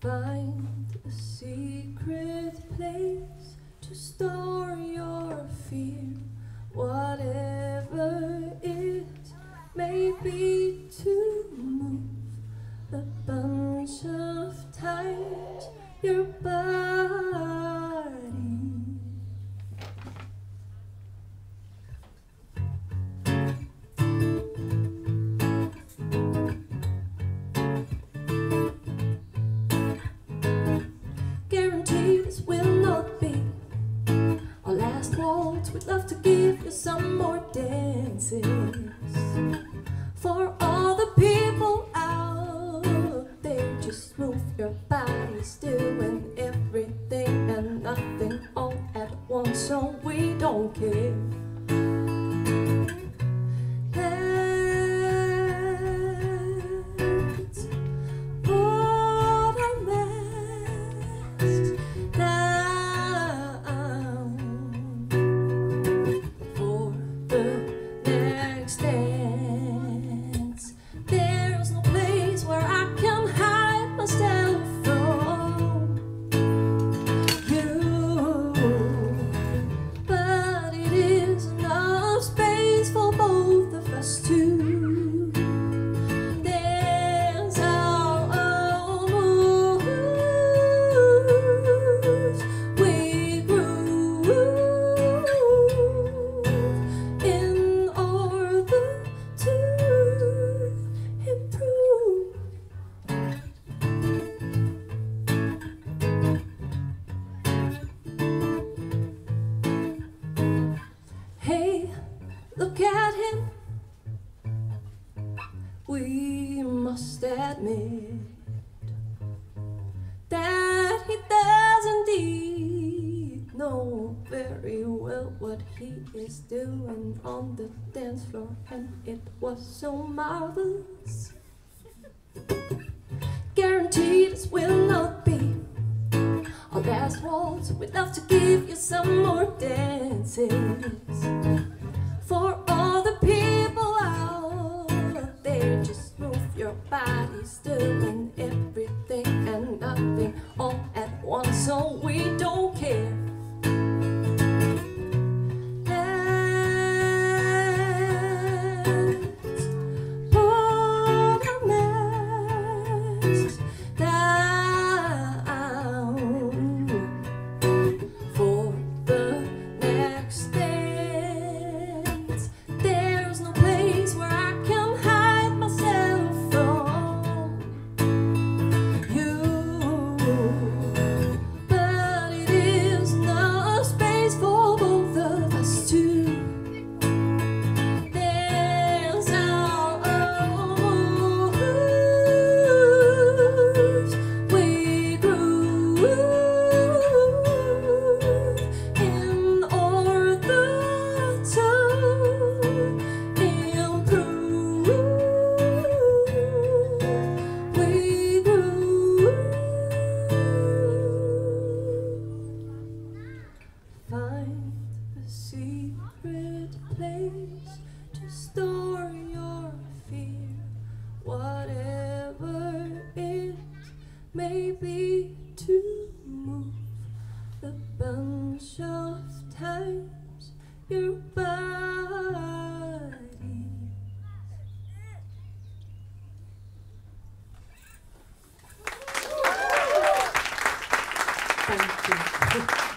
Find a secret place to store your fear, whatever it may be to move a bunch of tight your body. We'd love to give you some more dances for all the people out there. Just move your bodies, doing everything and nothing all at once, so we don't care. Must admit that he does indeed know very well what he is doing on the dance floor, and it was so marvelous. Guaranteed this will not be our last waltz. We'd love to give you some more dances for Thank you.